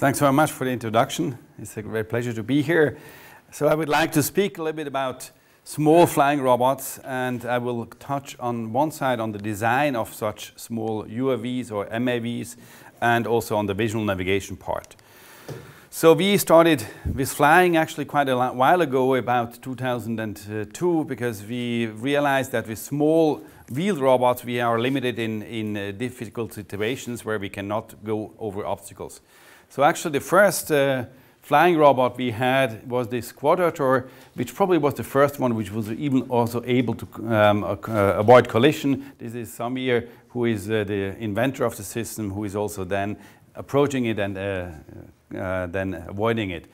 Thanks very much for the introduction. It's a great pleasure to be here. So I would like to speak a little bit about small flying robots and I will touch on one side on the design of such small UAVs or MAVs and also on the visual navigation part. So we started with flying actually quite a while ago, about 2002, because we realized that with small wheeled robots we are limited in, in uh, difficult situations where we cannot go over obstacles. So actually the first uh, flying robot we had was this quadrotor, which probably was the first one which was even also able to um, uh, avoid collision. This is Samir, who is uh, the inventor of the system, who is also then approaching it and uh, uh, then avoiding it.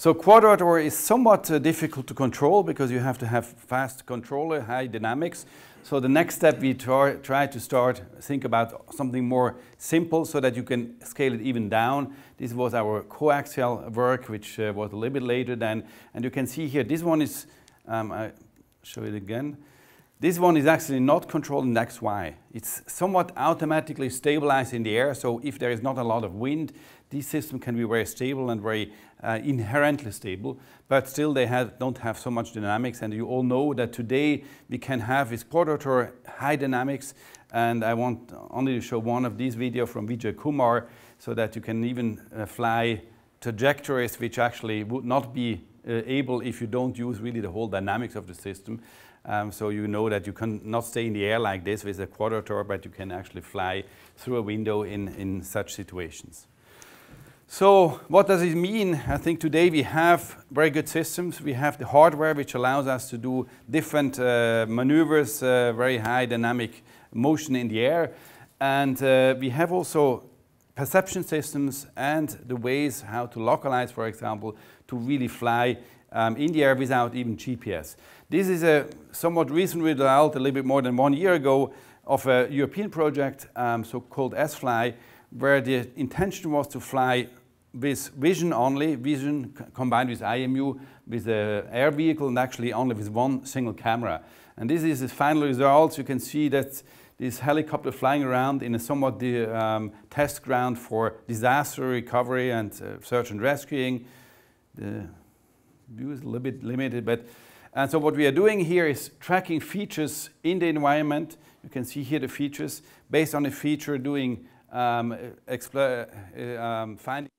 So quadrotor is somewhat uh, difficult to control because you have to have fast controller, high dynamics. So the next step we try, try to start think about something more simple so that you can scale it even down. This was our coaxial work, which uh, was a little bit later then. And you can see here, this one is, um, I show it again. This one is actually not controlled in XY. It's somewhat automatically stabilized in the air, so if there is not a lot of wind, this system can be very stable and very uh, inherently stable, but still they have, don't have so much dynamics, and you all know that today we can have with quadrotor high dynamics, and I want only to show one of these videos from Vijay Kumar, so that you can even uh, fly trajectories which actually would not be uh, able if you don't use really the whole dynamics of the system. Um, so you know that you can not stay in the air like this with a quadrotor, but you can actually fly through a window in, in such situations. So what does it mean? I think today we have very good systems. We have the hardware which allows us to do different uh, maneuvers, uh, very high dynamic motion in the air. And uh, we have also perception systems and the ways how to localize, for example, to really fly um, in the air without even GPS. This is a somewhat recent result, a little bit more than one year ago, of a European project, um, so-called S-Fly, where the intention was to fly with vision only, vision combined with IMU, with the air vehicle, and actually only with one single camera. And this is the final result. You can see that this helicopter flying around in a somewhat the, um, test ground for disaster recovery and uh, search and rescuing. The view is a little bit limited, but and so what we are doing here is tracking features in the environment. You can see here the features based on the feature doing um, uh, um, finding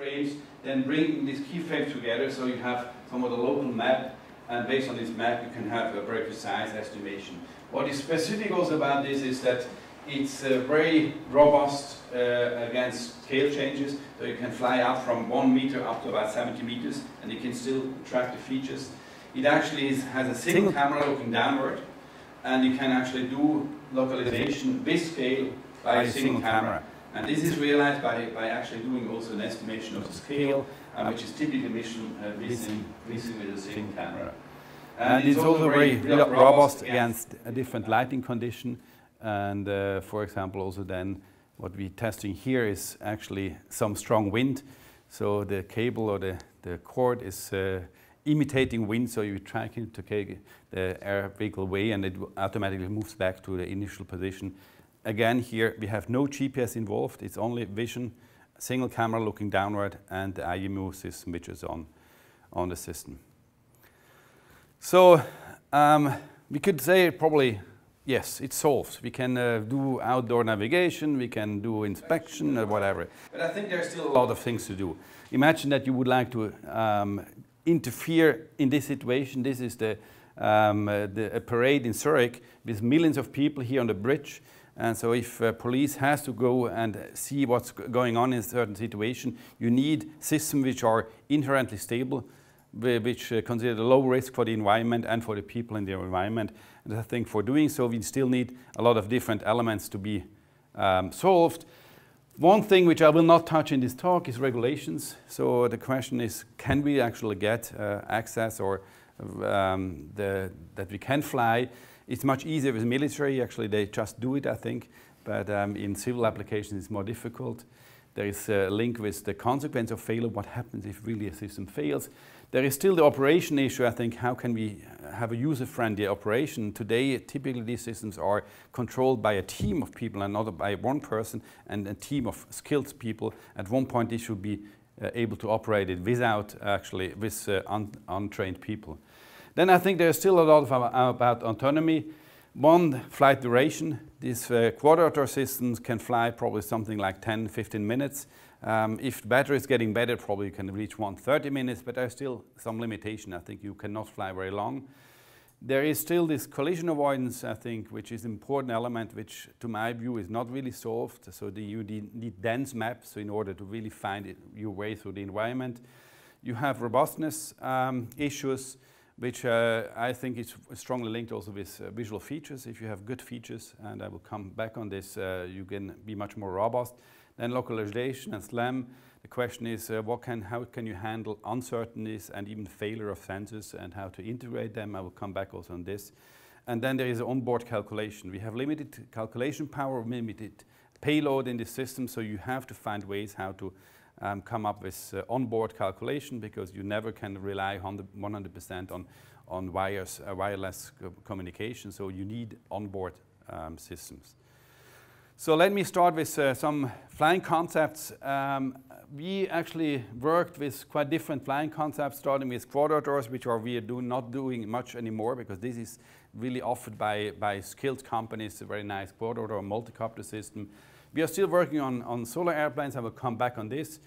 frames, then bring these key frames together so you have somewhat a local map and based on this map you can have a very precise estimation. What is specific also about this is that it's uh, very robust uh, against scale changes, so you can fly up from one meter up to about 70 meters and you can still track the features. It actually is, has a single camera looking downward, and you can actually do localization with scale by a single camera. And this is realized by, by actually doing also an estimation of the scale, uh, which is typically mission uh, with a single camera. And, and it's, it's also very robust against a different lighting condition. And uh, for example, also then what we're testing here is actually some strong wind. So the cable or the, the cord is uh, imitating wind, so you track it to take the air vehicle away and it automatically moves back to the initial position. Again, here we have no GPS involved, it's only vision, single camera looking downward and the IMU system which is on, on the system. So um, we could say probably, yes, it's solved. We can uh, do outdoor navigation, we can do inspection or whatever. But I think there's still a lot of things to do. Imagine that you would like to um, interfere in this situation. This is the, um, uh, the parade in Zurich with millions of people here on the bridge. And so if uh, police has to go and see what's going on in a certain situation, you need systems which are inherently stable, which uh, consider the low risk for the environment and for the people in the environment. And I think for doing so, we still need a lot of different elements to be um, solved. One thing which I will not touch in this talk is regulations. So the question is, can we actually get uh, access or um, the, that we can fly? It's much easier with military. Actually, they just do it, I think. But um, in civil applications, it's more difficult. there is a link with the consequence of failure, what happens if really a system fails. There is still the operation issue, I think, how can we have a user-friendly operation? Today, typically these systems are controlled by a team of people and not by one person and a team of skilled people. At one point, they should be uh, able to operate it without actually, with uh, un untrained people. Then I think there's still a lot of, about autonomy. One, flight duration. These uh, quadrotor systems can fly probably something like 10, 15 minutes. Um, if the battery is getting better, probably you can reach 130 minutes, but there's still some limitation. I think you cannot fly very long. There is still this collision avoidance, I think, which is an important element, which to my view is not really solved. So the, you need dense maps in order to really find it, your way through the environment. You have robustness um, issues which uh, I think is strongly linked also with uh, visual features. If you have good features, and I will come back on this, uh, you can be much more robust. Then localization and SLAM. The question is, uh, what can, how can you handle uncertainties and even failure of sensors and how to integrate them? I will come back also on this. And then there is onboard calculation. We have limited calculation power, limited payload in the system, so you have to find ways how to um, come up with uh, onboard calculation because you never can rely 100% on, on wires, uh, wireless communication, so you need onboard um, systems. So let me start with uh, some flying concepts. Um, we actually worked with quite different flying concepts, starting with quadrotors, which are we are do not doing much anymore because this is really offered by, by skilled companies, a very nice quadrotor multi-copter system. We are still working on, on solar airplanes. I will come back on this.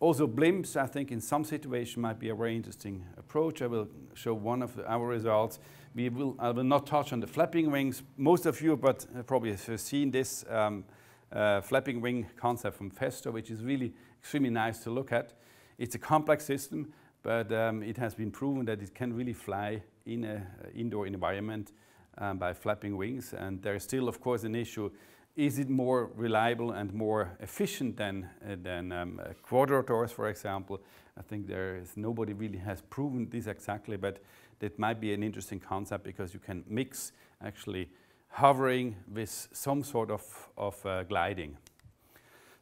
Also, blimps, I think, in some situation might be a very interesting approach. I will show one of our results. We will, I will not touch on the flapping wings. Most of you but probably have seen this um, uh, flapping wing concept from Festo, which is really extremely nice to look at. It's a complex system, but um, it has been proven that it can really fly in an indoor environment um, by flapping wings. And there is still, of course, an issue is it more reliable and more efficient than, uh, than um, uh, quadrotors, for example? I think there is nobody really has proven this exactly, but that might be an interesting concept because you can mix actually hovering with some sort of, of uh, gliding.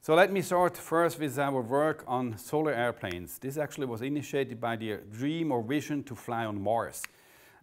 So let me start first with our work on solar airplanes. This actually was initiated by the dream or vision to fly on Mars.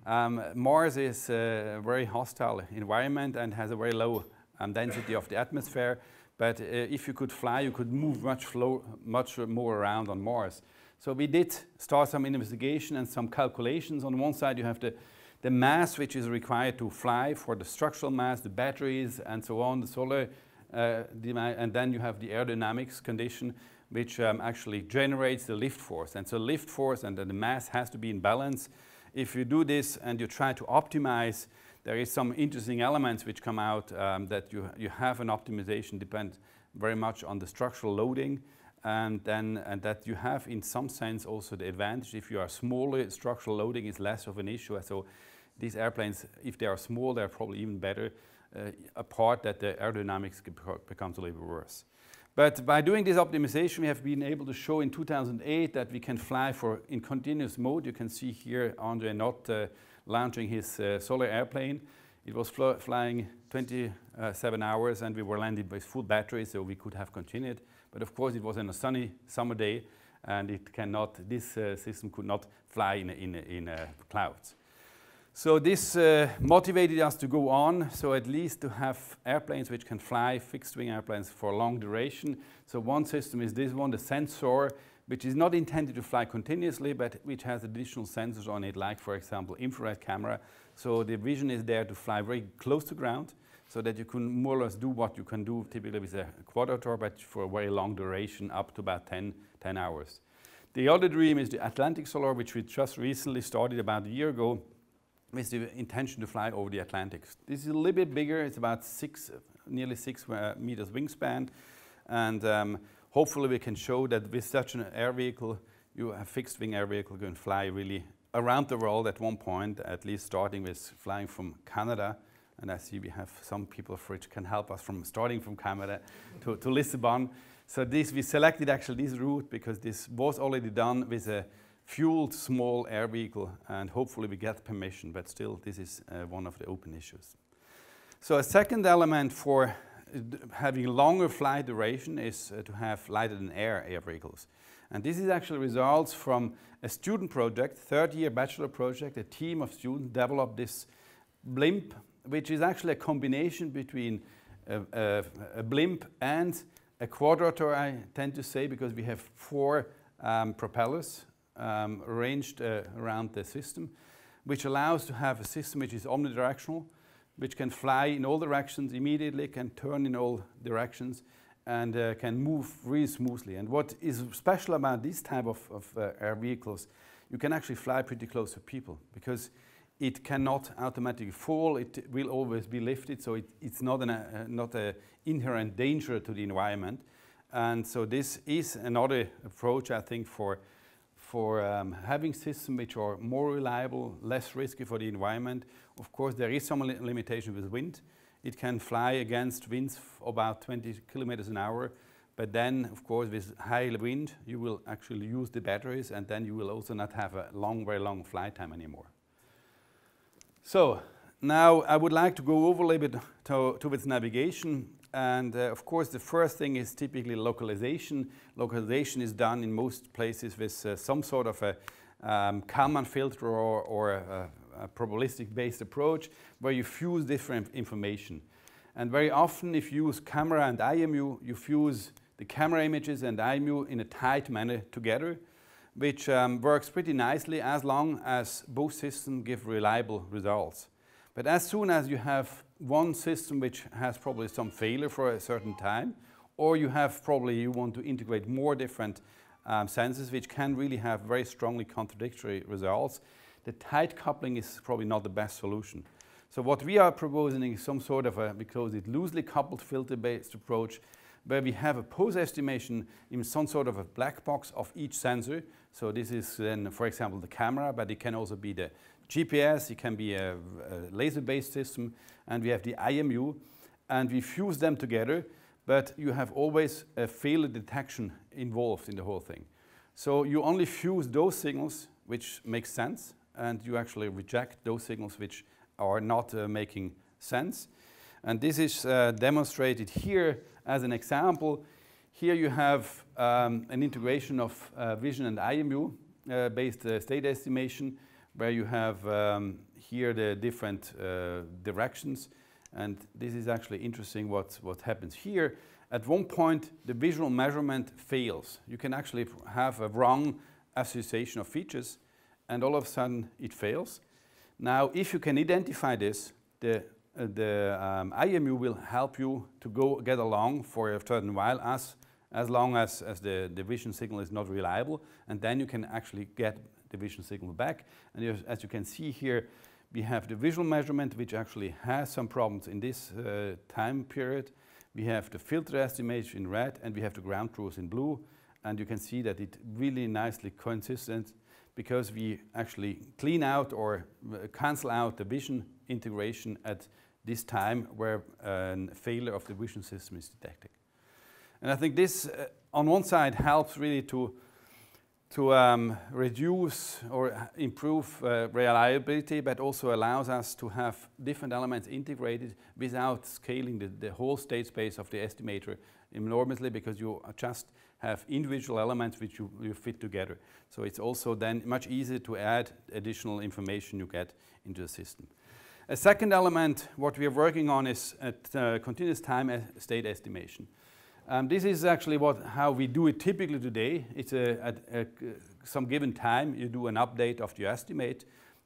Um, Mars is a very hostile environment and has a very low um, density of the atmosphere. But uh, if you could fly, you could move much, flow, much more around on Mars. So we did start some investigation and some calculations. On one side, you have the, the mass which is required to fly for the structural mass, the batteries, and so on, the solar, uh, and then you have the aerodynamics condition, which um, actually generates the lift force. And so lift force and the mass has to be in balance. If you do this and you try to optimize there is some interesting elements which come out um, that you, you have an optimization depend very much on the structural loading and then and that you have in some sense also the advantage if you are smaller structural loading is less of an issue. So these airplanes if they are small they're probably even better uh, apart that the aerodynamics becomes a little worse. But by doing this optimization we have been able to show in 2008 that we can fly for in continuous mode. You can see here Andre Noth uh, launching his uh, solar airplane. It was flying 27 hours and we were landed with full battery so we could have continued. But of course it was on a sunny summer day and it cannot, this uh, system could not fly in, in, in uh, clouds. So this uh, motivated us to go on, so at least to have airplanes which can fly, fixed wing airplanes for long duration. So one system is this one, the senseSoar which is not intended to fly continuously, but which has additional sensors on it, like, for example, infrared camera. So the vision is there to fly very close to ground, so that you can more or less do what you can do typically with a quadrotor, but for a very long duration, up to about 10, 10 hours. The other dream is the AtlantikSolar, which we just recently started about a year ago, with the intention to fly over the Atlantic. This is a little bit bigger. It's about six, nearly six uh, meters wingspan, and um, hopefully we can show that with such an air vehicle, you have fixed wing air vehicle can fly really around the world at one point, at least starting with flying from Canada. And I see we have some people which can help us from starting from Canada to, to Lisbon. So this, we selected actually this route because this was already done with a fueled small air vehicle and hopefully we get permission, but still this is uh, one of the open issues. So a second element for having longer flight duration is uh, to have lighter than air air vehicles. And this is actually results from a student project, third year bachelor project, a team of students developed this blimp, which is actually a combination between a, a, a blimp and a quadrotor, I tend to say, because we have four um, propellers um, arranged uh, around the system, which allows to have a system which is omnidirectional, which can fly in all directions immediately, can turn in all directions, and uh, can move really smoothly. And what is special about this type of, of uh, air vehicles, you can actually fly pretty close to people because it cannot automatically fall, it will always be lifted, so it, it's not an uh, not a inherent danger to the environment. And so this is another approach, I think, for, for um, having systems which are more reliable, less risky for the environment. Of course, there is some li limitation with wind. It can fly against winds about 20 kilometers an hour, but then, of course, with high wind, you will actually use the batteries, and then you will also not have a long, very long flight time anymore. So now I would like to go over a little bit to, towards navigation. And uh, of course, the first thing is typically localization. Localization is done in most places with uh, some sort of a um, Kalman filter or, or a, a probabilistic-based approach where you fuse different information. And very often, if you use camera and IMU, you fuse the camera images and IMU in a tight manner together which um, works pretty nicely as long as both systems give reliable results. But as soon as you have one system which has probably some failure for a certain time, or you have probably you want to integrate more different um, sensors which can really have very strongly contradictory results, the tight coupling is probably not the best solution. So what we are proposing is some sort of a, because it loosely coupled filter-based approach where we have a pose estimation in some sort of a black box of each sensor. So this is then, for example, the camera, but it can also be the GPS, it can be a, a laser-based system, and we have the IMU, and we fuse them together, but you have always a failure detection involved in the whole thing. So you only fuse those signals which make sense, and you actually reject those signals which are not uh, making sense. And this is uh, demonstrated here as an example. Here you have um, an integration of uh, vision and IMU uh, based uh, state estimation where you have um, here the different uh, directions. And this is actually interesting what, what happens here. At one point, the visual measurement fails. You can actually have a wrong association of features, and all of a sudden it fails. Now, if you can identify this, the uh, the um, IMU will help you to go get along for a certain while as, as long as, as the, the vision signal is not reliable and then you can actually get the vision signal back. And as you can see here, we have the visual measurement which actually has some problems in this uh, time period. We have the filter estimation in red and we have the ground truth in blue. And you can see that it really nicely consistent because we actually clean out or uh, cancel out the vision integration at this time where a failure of the vision system is detected. And I think this, uh, on one side, helps really to, to um, reduce or improve uh, reliability, but also allows us to have different elements integrated without scaling the, the whole state space of the estimator enormously because you just have individual elements which you, you, fit together. So it's also then much easier to add additional information you get into the system. A second element, what we are working on is at uh, continuous time state estimation. Um, this is actually what, how we do it typically today. It's a, at a, some given time, you do an update of your estimate,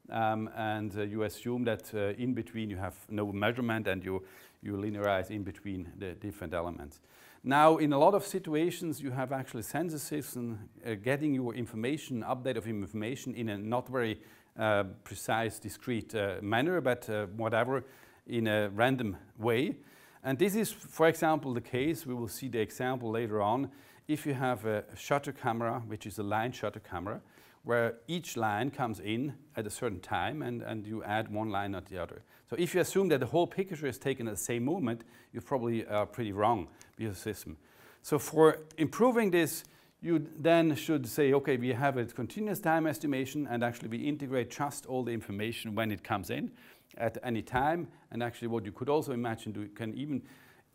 um, and uh, you assume that uh, in between you have no measurement and you, you linearize in between the different elements. Now, in a lot of situations, you have actually sensor systems uh, getting your information, update of information in a not very uh, precise, discrete uh, manner, but uh, whatever, in a random way. And this is, for example, the case, we will see the example later on, if you have a shutter camera, which is a line shutter camera, where each line comes in at a certain time and, and you add one line at the other. So if you assume that the whole picture is taken at the same moment, you probably are pretty wrong with your system. So for improving this, you then should say, okay, we have a continuous time estimation and actually we integrate just all the information when it comes in at any time. And actually what you could also imagine, you can even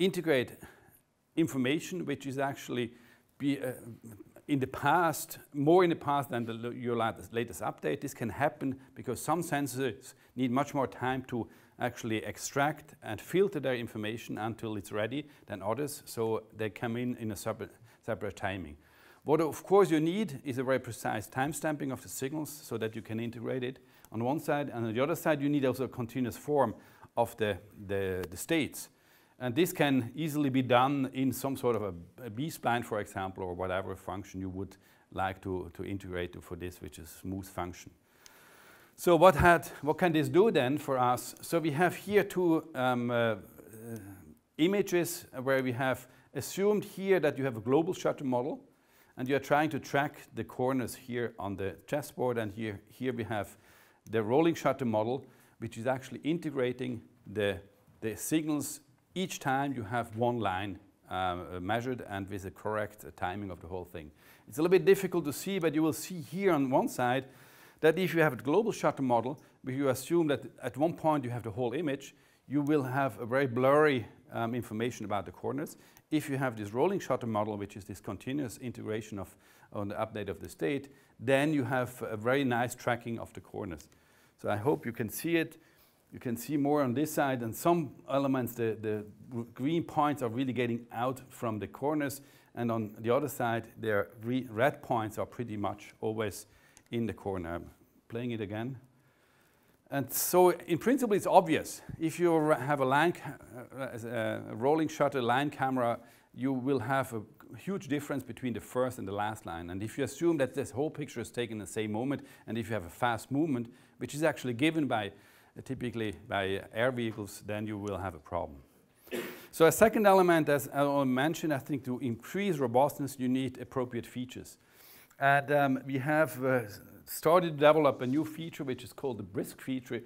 integrate information which is actually be, uh, in the past, more in the past than the, your latest, update. This can happen because some sensors need much more time to actually extract and filter their information until it's ready than others, so they come in in a separate, separate timing. What of course you need is a very precise timestamping of the signals so that you can integrate it on one side, and on the other side you need also a continuous form of the, the, the states. And this can easily be done in some sort of a, a B-spline, for example, or whatever function you would like to, to integrate for this, which is smooth function. So what, had, what can this do then for us? So we have here two um, uh, uh, images where we have assumed here that you have a global shutter model and you are trying to track the corners here on the chessboard and here, here we have the rolling shutter model which is actually integrating the, the signals each time you have one line uh, measured and with the correct uh, timing of the whole thing. It's a little bit difficult to see, but you will see here on one side that if you have a global shutter model, where you assume that at one point you have the whole image, you will have a very blurry um, information about the corners. If you have this rolling shutter model, which is this continuous integration of on the update of the state, then you have a very nice tracking of the corners. So I hope you can see it. You can see more on this side, and some elements, the, the green points are really getting out from the corners, and on the other side, the red points are pretty much always in the corner. I'm playing it again. And so, in principle, it's obvious. If you have a, line uh, a rolling shutter line camera, you will have a huge difference between the first and the last line. And if you assume that this whole picture is taken the same moment, and if you have a fast movement, which is actually given by typically by air vehicles, then you will have a problem. So a second element, as I mentioned, I think to increase robustness, you need appropriate features. And um, we have uh, started to develop a new feature, which is called the BRISK feature,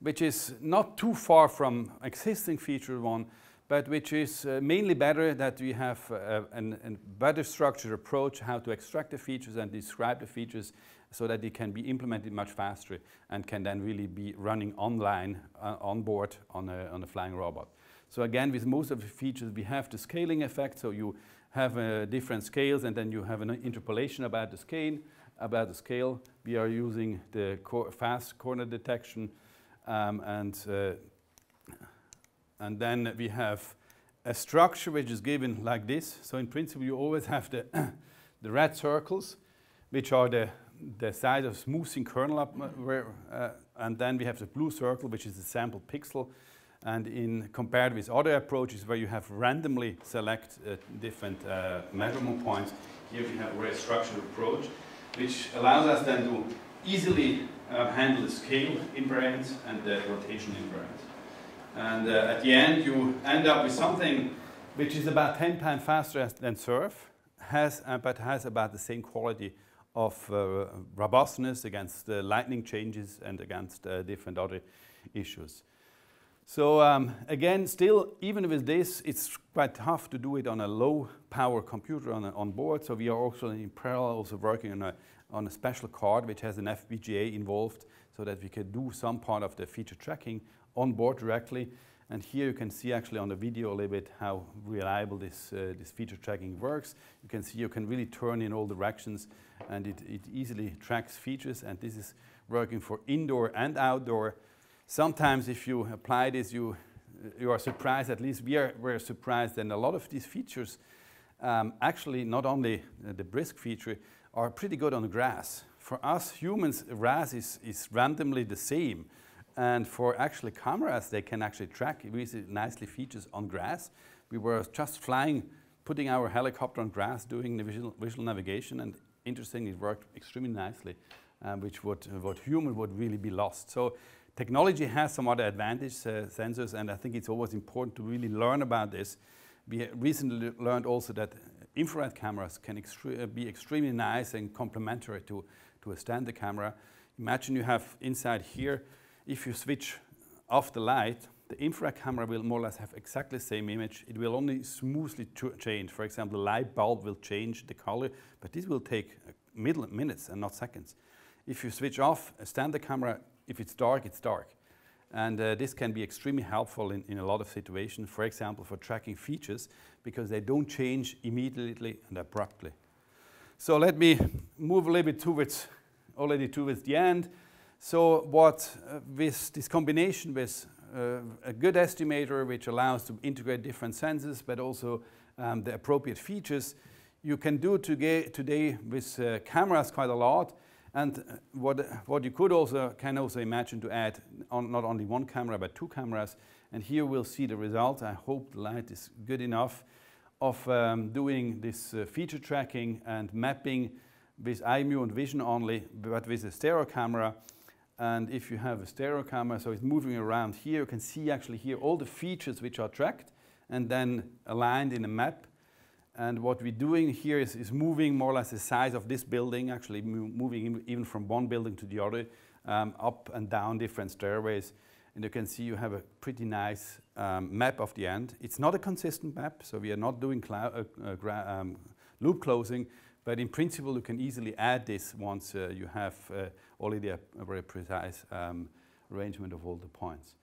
which is not too far from existing feature one, but which is uh, mainly better that we have uh, an, a better structured approach how to extract the features and describe the features so that it can be implemented much faster and can then really be running online uh, on board on a, on a flying robot. So again, with most of the features, we have the scaling effect. So you have uh, different scales, and then you have an interpolation about the scale. About the scale, we are using the co fast corner detection, um, and uh, and then we have a structure which is given like this. So in principle, you always have the the red circles, which are the the size of smoothing kernel up, uh, uh, and then we have the blue circle, which is the sample pixel. And in compared with other approaches where you have randomly select uh, different uh, measurement points, here we have a very structured approach, which allows us then to easily uh, handle the scale invariance and the rotation invariance. And at the end, you end up with something which is about 10 times faster than SURF, has, but has about the same quality of uh, robustness against uh, lightning changes and against uh, different other issues. So um, again, still, even with this, it's quite tough to do it on a low power computer on, a, on board. So we are also in parallel also working on a, on a special card which has an FPGA involved so that we can do some part of the feature tracking on board directly. And here you can see actually on the video a little bit how reliable this, uh, this feature tracking works. You can see you can really turn in all directions and it, it easily tracks features and this is working for indoor and outdoor. Sometimes if you apply this, you, you are surprised, at least we are, we're surprised, and a lot of these features um, actually not only uh, the BRISK feature are pretty good on grass. For us humans, grass is, is randomly the same. And for actually cameras, they can actually track really nicely features on grass. We were just flying, putting our helicopter on grass, doing the visual, visual navigation, and interestingly, it worked extremely nicely, um, which would, what human would really be lost. So technology has some other advantage, uh, sensors, and I think it's always important to really learn about this. We recently learned also that infrared cameras can extre uh, be extremely nice and complementary to, to a standard camera. Imagine you have inside here if you switch off the light, the infrared camera will more or less have exactly the same image. It will only smoothly change. For example, the light bulb will change the color, but this will take middle minutes and not seconds. If you switch off a standard camera, if it's dark, it's dark. And uh, this can be extremely helpful in, in a lot of situations, for example, for tracking features, because they don't change immediately and abruptly. So let me move a little bit towards, already towards the end. So what, uh, with this combination with uh, a good estimator which allows to integrate different sensors, but also um, the appropriate features, you can do today with uh, cameras quite a lot. And uh, what, what you could also, can also imagine to add on not only one camera, but two cameras. And here we'll see the result. I hope the light is good enough of um, doing this uh, feature tracking and mapping with IMU and vision only, but with a stereo camera. And if you have a stereo camera, so it's moving around here, you can see actually here all the features which are tracked and then aligned in a map. And what we're doing here is, is moving more or less the size of this building, actually moving even from one building to the other, um, up and down different stairways. And you can see you have a pretty nice um, map of the end. It's not a consistent map, so we are not doing uh, uh, um, loop closing, but in principle, you can easily add this once uh, you have uh, already a, very precise um, arrangement of all the points.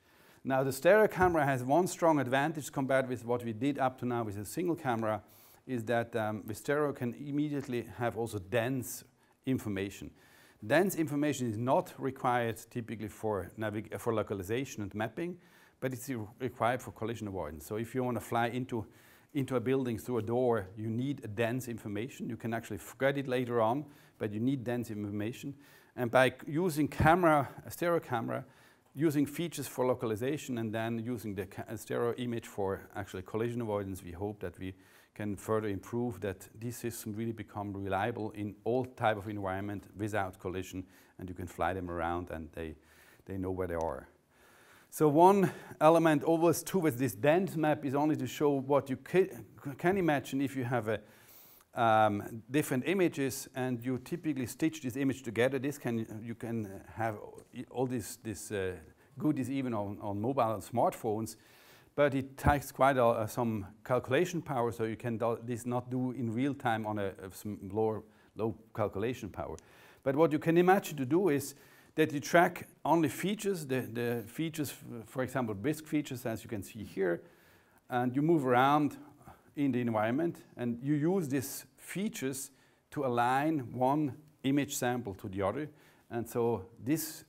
Now, the stereo camera has one strong advantage compared with what we did up to now with a single camera, is that um, stereo can immediately have also dense information. Dense information is not required typically for, for localization and mapping, but it's required for collision avoidance. So if you want to fly into, into a building through a door, you need dense information. You can actually forget it later on, but you need dense information. And by using camera, a stereo camera, using features for localization and then using the stereo image for actually collision avoidance, we hope that we can further improve that these systems really become reliable in all type of environment without collision and you can fly them around and they, they know where they are. So one element always towards this dense map is only to show what you can imagine if you have a, um, different images and you typically stitch this image together. This can, you can have all these this, uh, goodies even on, on mobile and smartphones but it takes quite a, uh, some calculation power, so you can do this not do in real time on a, a lower, low calculation power. But what you can imagine to do is that you track only features, the, the features, for example, BRISK features, as you can see here, and you move around in the environment, and you use these features to align one image sample to the other. And so this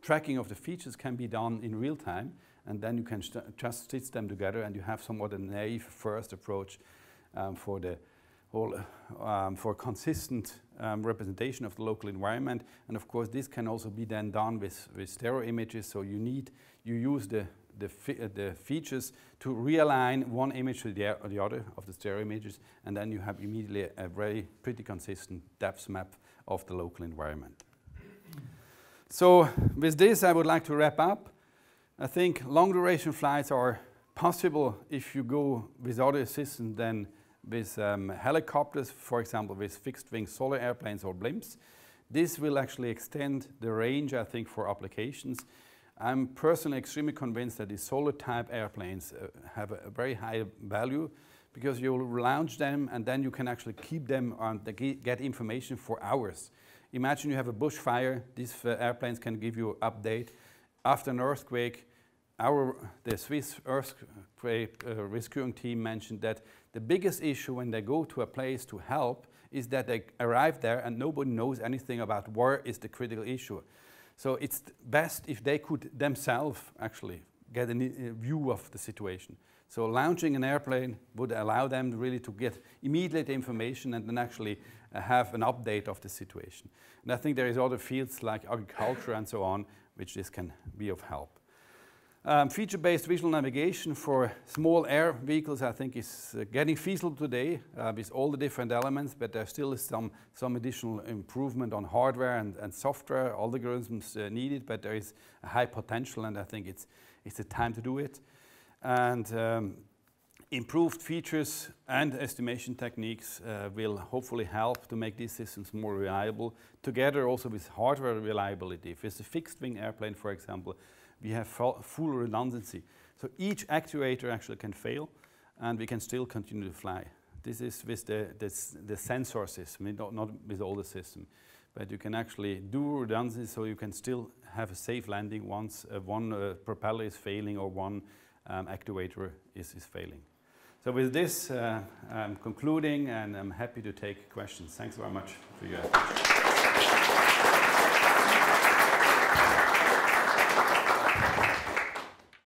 tracking of the features can be done in real time and then you can just stitch them together and you have somewhat a naive first approach um, for the um, for consistent um, representation of the local environment. And of course, this can also be then done with, with stereo images. So you need, you use the, the, uh, the features to realign one image to the, or the other of the stereo images, and then you have immediately a very pretty consistent depth map of the local environment. So with this, I would like to wrap up. I think long duration flights are possible if you go with other assistance than with um, helicopters, for example, with fixed wing solar airplanes or blimps. This will actually extend the range, I think, for applications. I'm personally extremely convinced that these solar type airplanes uh, have a, a, very high value because you'll launch them and then you can actually keep them and get information for hours. Imagine you have a bushfire, these uh, airplanes can give you update after an earthquake, our, the Swiss earthquake uh, rescuing team mentioned that the biggest issue when they go to a place to help is that they arrive there and nobody knows anything about where is the critical issue. So it's best if they could themselves actually get a view of the situation. So launching an airplane would allow them really to get immediate information and then actually uh, have an update of the situation. And I think there is other fields like agriculture and so on which this can be of help. Um, Feature-based visual navigation for small air vehicles, I think, is uh, getting feasible today uh, with all the different elements, but there still is some, some additional improvement on hardware and, and software, algorithms uh, needed, but there is a high potential, and I think it's, it's the time to do it. And um, improved features and estimation techniques uh, will hopefully help to make these systems more reliable, together also with hardware reliability. If it's a fixed wing airplane, for example, we have full redundancy. So each actuator actually can fail, and we can still continue to fly. This is with the, the, sensor system, not, not with all the system. but you can actually do redundancy so you can still have a safe landing once uh, one uh, propeller is failing or one um, actuator is, is failing. So with this, uh, I'm concluding and I'm happy to take questions. Thanks very much for your attention.